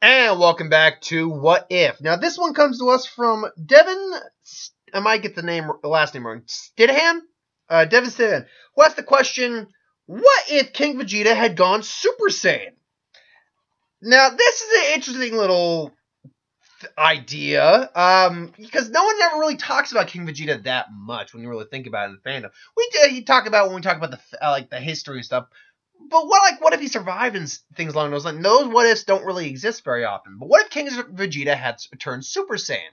And welcome back to What If. Now, this one comes to us from Devin. I might get the name, last name wrong. Stidham? Uh, Devin Stidham. Who asked the question, What if King Vegeta had gone Super Saiyan? Now, this is an interesting little idea, um, because no one ever really talks about King Vegeta that much when you really think about it in the fandom. We did, talk about when we talk about the uh, like the history and stuff, but what like what if he survived and things along those lines? Those what ifs don't really exist very often. But what if King Vegeta had turned Super Saiyan?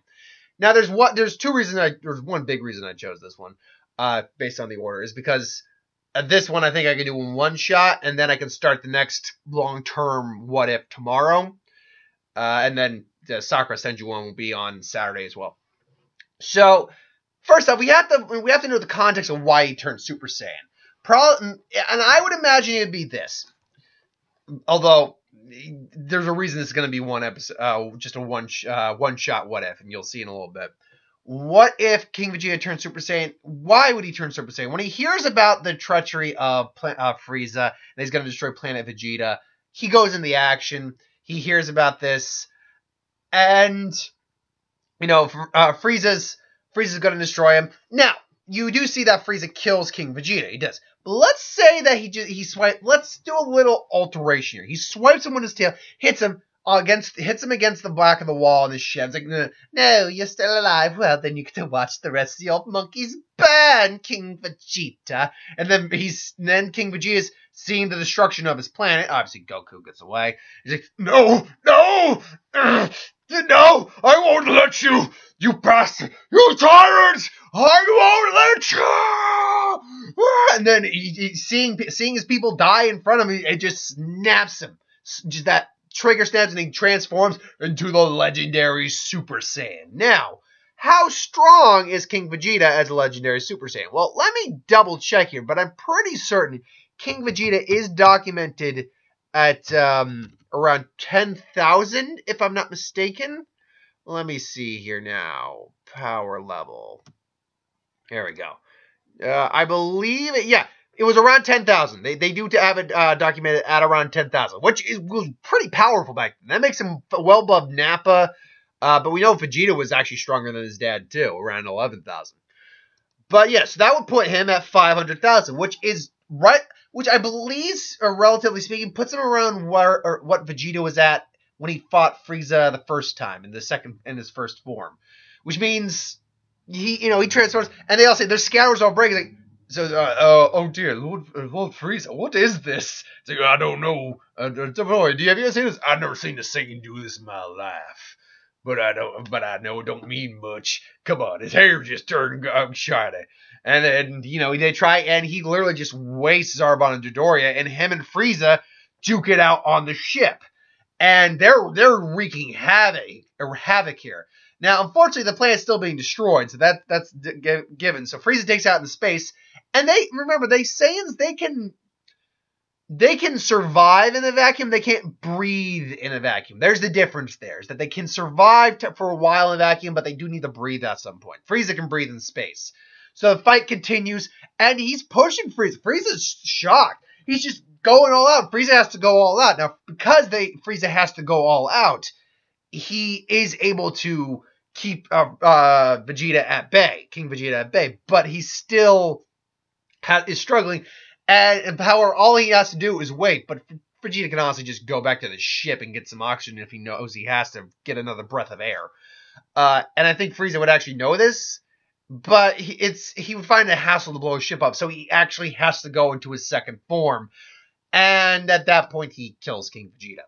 Now there's what there's two reasons I there's one big reason I chose this one, uh, based on the order is because uh, this one I think I can do in one shot, and then I can start the next long term what if tomorrow, uh, and then the Sakura Senju one will be on Saturday as well. So first off, we have to we have to know the context of why he turned Super Saiyan. Pro- and I would imagine it'd be this. Although there's a reason it's going to be one episode, uh, just a one sh- uh, one shot. What if? And you'll see in a little bit. What if King Vegeta turns Super Saiyan? Why would he turn Super Saiyan? When he hears about the treachery of uh, Frieza and he's going to destroy Planet Vegeta, he goes in the action. He hears about this, and you know, uh, Frieza's Frieza's going to destroy him. Now, you do see that Frieza kills King Vegeta. He does. But let's say that he just, he swipe. Let's do a little alteration here. He swipes him with his tail, hits him against, hits him against the back of the wall, and his sheds like, no, you're still alive. Well, then you get to watch the rest of your monkeys burn, King Vegeta. And then he's then King Vegeta's seeing the destruction of his planet. Obviously, Goku gets away. He's like, no, no, uh, no, I won't let you, you bastard, you tyrant! I won't let you! And then he, he, seeing seeing his people die in front of him, it just snaps him. Just that trigger snaps and he transforms into the legendary Super Saiyan. Now, how strong is King Vegeta as a legendary Super Saiyan? Well, let me double check here, but I'm pretty certain King Vegeta is documented at um, around 10,000, if I'm not mistaken. Let me see here now. Power level. There we go. Uh, I believe it. Yeah, it was around ten thousand. They they do have it uh, documented at around ten thousand, which is, was pretty powerful back then. That makes him well above Nappa. Uh, but we know Vegeta was actually stronger than his dad too, around eleven thousand. But yes, yeah, so that would put him at five hundred thousand, which is right. Which I believe, or relatively speaking, puts him around where what Vegeta was at when he fought Frieza the first time in the second in his first form, which means he, you know, he transforms, and they all say their scouters all break. Like, so, uh, uh, oh dear, Lord, uh, Lord Frieza, what is this? like, I don't know. Uh, boy, do you have you ever seen this? I've never seen a Saiyan do this in my life. But I don't, but I know it don't mean much. Come on, his hair just turned um, shiny. And then, you know, they try, and he literally just wastes Zarbon and Dodoria, and him and Frieza duke it out on the ship. And they're, they're wreaking havoc, havoc here. Now, unfortunately, the planet's still being destroyed, so that that's given. So Frieza takes out in space, and they remember they Saiyans they can they can survive in a vacuum. They can't breathe in a vacuum. There's the difference. There is that they can survive to, for a while in a vacuum, but they do need to breathe at some point. Frieza can breathe in space. So the fight continues, and he's pushing Frieza. Frieza's shocked. He's just going all out. Frieza has to go all out now because they Frieza has to go all out he is able to keep uh, uh, Vegeta at bay, King Vegeta at bay, but he's still is struggling. And, Power, all he has to do is wait. But Vegeta can honestly just go back to the ship and get some oxygen if he knows he has to get another breath of air. Uh, and I think Frieza would actually know this, but he, it's he would find a hassle to blow his ship up, so he actually has to go into his second form. And at that point, he kills King Vegeta.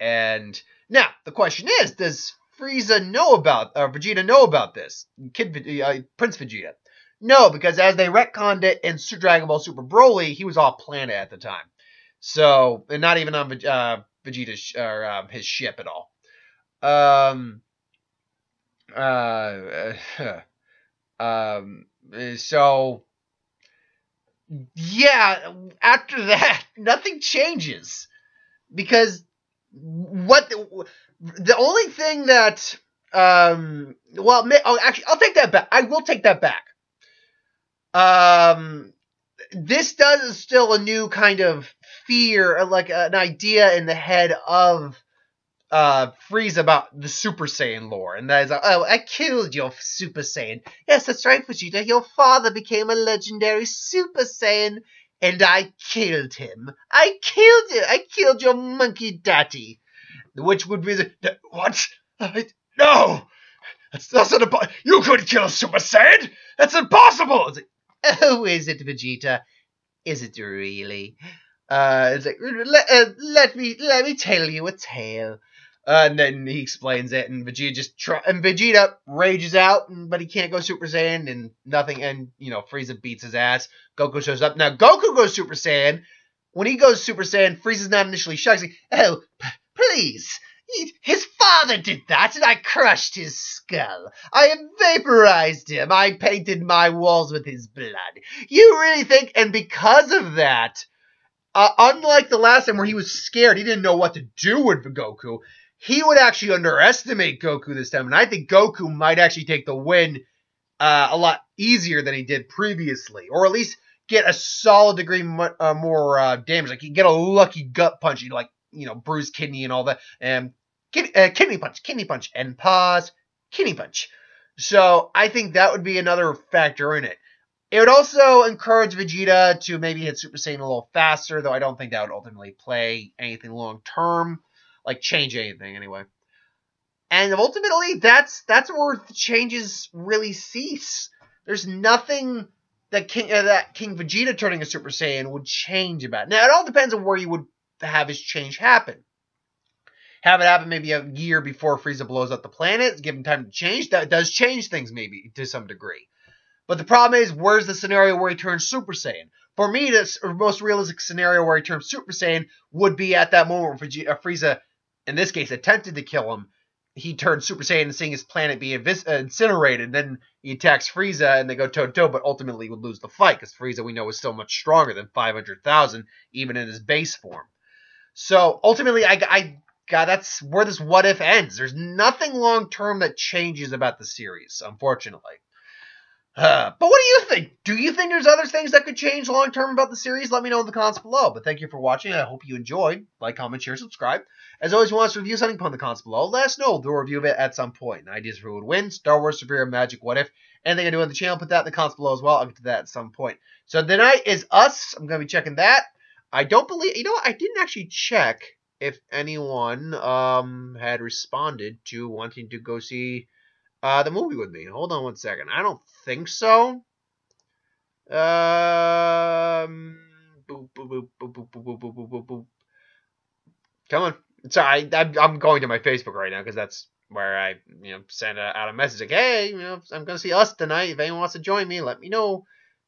And now, the question is, does Frieza know about, or Vegeta know about this? Kid, uh, Prince Vegeta. No, because as they retconned it in Dragon Ball Super Broly, he was off planet at the time. So, and not even on uh, Vegeta's, or um, his ship at all. Um, uh, um, so, yeah, after that, nothing changes. Because what the, the only thing that um well oh, actually I'll take that back. I will take that back. Um this does instill a new kind of fear like an idea in the head of uh, Frieza about the Super Saiyan lore, and that is, like, oh, I killed your Super Saiyan. Yes, that's right, Vegeta. Your father became a legendary Super Saiyan, and I killed him. I killed him. I killed your monkey daddy. Which would be the what? No, that's, that's not impossible. You couldn't kill a Super Saiyan. That's impossible. It's like, oh, is it, Vegeta? Is it really? Uh, it's like let, uh, let me let me tell you a tale. Uh, and then he explains it, and Vegeta just try, and Vegeta rages out, but he can't go Super Saiyan, and nothing, and you know Frieza beats his ass. Goku shows up. Now Goku goes Super Saiyan. When he goes Super Saiyan, Frieza's not initially shocked. He's like, oh, p- please, his father did that, and I crushed his skull. I vaporized him. I painted my walls with his blood. You really think? And because of that, uh, unlike the last time where he was scared, he didn't know what to do with Goku he would actually underestimate Goku this time, and I think Goku might actually take the win uh, a lot easier than he did previously, or at least get a solid degree uh, more uh, damage. Like you get a lucky gut punch, you like you know bruised kidney and all that, and kidney, uh, kidney punch, kidney punch, and pause, kidney punch. So I think that would be another factor in it. It would also encourage Vegeta to maybe hit Super Saiyan a little faster, though I don't think that would ultimately play anything long term like change anything anyway. And ultimately, that's that's where the changes really cease. There's nothing that King uh, that King Vegeta turning a Super Saiyan would change about. Now it all depends on where you would have his change happen. Have it happen maybe a year before Frieza blows up the planet, give him time to change. That does change things maybe to some degree. But the problem is, where's the scenario where he turns Super Saiyan? For me, the most realistic scenario where he turns Super Saiyan would be at that moment where uh, Frieza in this case, attempted to kill him, he turns Super Saiyan and seeing his planet be uh, incinerated. Then he attacks Frieza and they go toe to toe, but ultimately would lose the fight because Frieza we know is still much stronger than 500,000, even in his base form. So ultimately, I, I God, that's where this what if ends. There's nothing long term that changes about the series, unfortunately. Uh, but what do you think? Do you think there's other things that could change long term about the series? Let me know in the comments below. But thank you for watching. I hope you enjoyed. Like, comment, share, subscribe. As always, if you want us to review something, put in the comments below. Let us know. We'll do a review of it at some point. And ideas for who would win, Star Wars, Superior, Magic, What If, anything I do on the channel, put that in the comments below as well. I'll get to that at some point. So tonight is Us. I'm going to be checking that. I don't believe, you know what? I didn't actually check if anyone um had responded to wanting to go see uh, the movie with me. Hold on one second. I don't think so. Um, boop, boop, boop, Come on. Sorry, I, I'm going to my Facebook right now because that's where I, you know, send out a message like, hey, you know, I'm gonna see us tonight. If anyone wants to join me, let me know.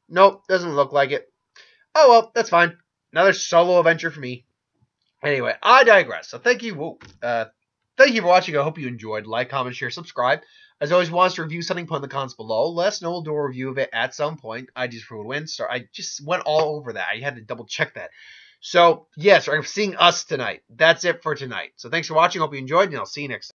Nope, doesn't look like it. Oh well, that's fine. Another solo adventure for me. Anyway, I digress. So thank you. Uh, thank you for watching. I hope you enjoyed. Like, comment, share, subscribe. As always, wants to review something, put in the comments below. Let us know. We'll do a review of it at some point. I just would win. So I just went all over that. I had to double check that. So yes, I'm seeing us tonight. That's it for tonight. So thanks for watching. Hope you enjoyed, and I'll see you next time.